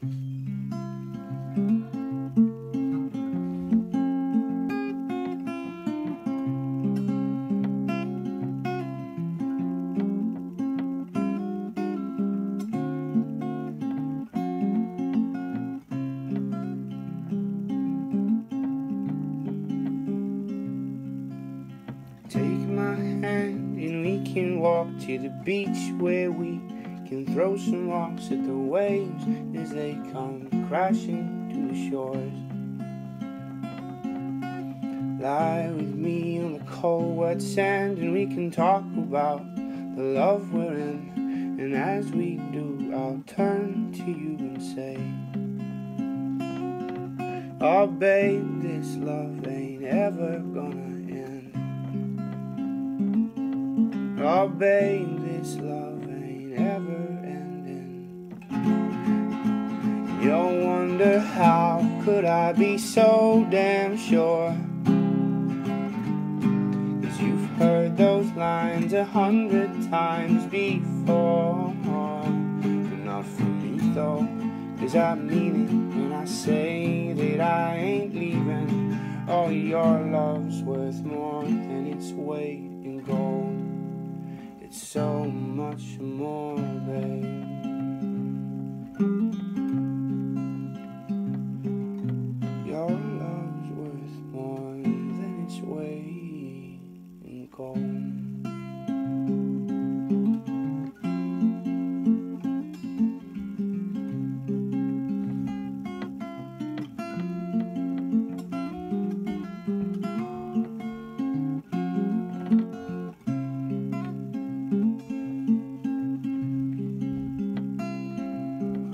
Take my hand and we can walk to the beach where we can throw some rocks at the waves as they come crashing to the shores. Lie with me on the cold, wet sand and we can talk about the love we're in. And as we do, I'll turn to you and say, Oh, babe, this love ain't ever gonna end. Oh, babe, this love wonder how could I be so damn sure? Cause you've heard those lines a hundred times before. But not from me though, cause I mean it when I say that I ain't leaving. Oh, your love's worth more than its weight in gold. It's so much more, babe.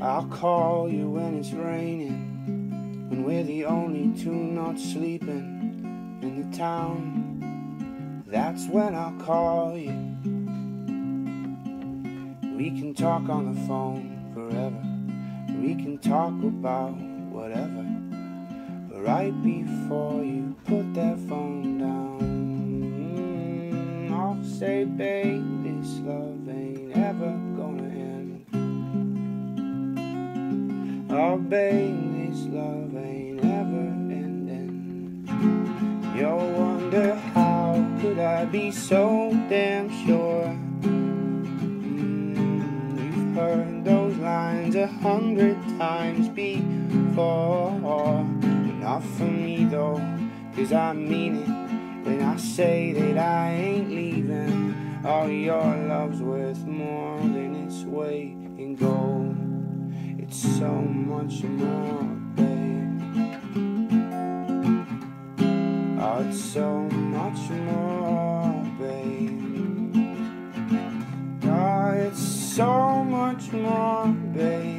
I'll call you when it's raining, when we're the only two not sleeping in the town. That's when I'll call you. We can talk on the phone forever. We can talk about whatever. But right before you put that phone down, mm, I'll say, babe, this love ain't ever Oh, this love ain't ever ending. You'll wonder how could I be so damn sure? Mm, you've heard those lines a hundred times before. Not from me though, cause I mean it when I say that I ain't leaving. Oh, your love's worth more than its weight in gold. So much more, babe. It's so much more, babe. Oh, it's so much more, babe.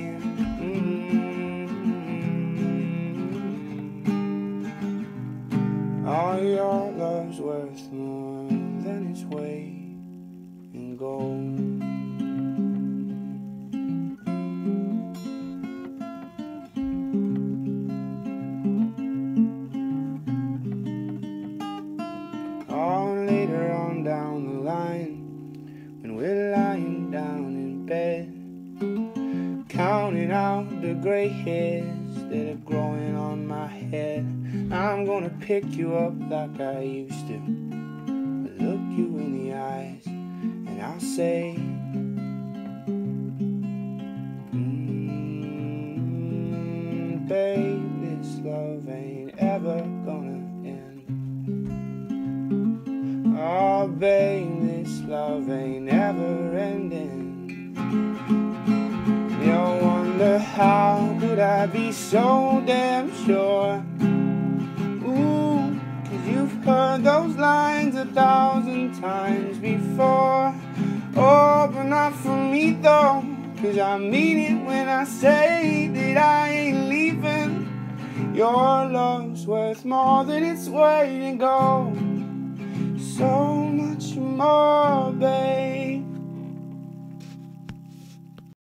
The gray hairs that are growing on my head, I'm gonna pick you up like I used to, look you in the eyes, and I'll say, mm, babe, this love ain't ever gonna end. Oh, babe, this love ain't ever ending. You'll wonder how could I be so damn sure? Ooh, cause you've heard those lines a thousand times before. Oh, but not for me though, cause I mean it when I say that I ain't leaving. Your love's worth more than its weight in gold so much more, babe.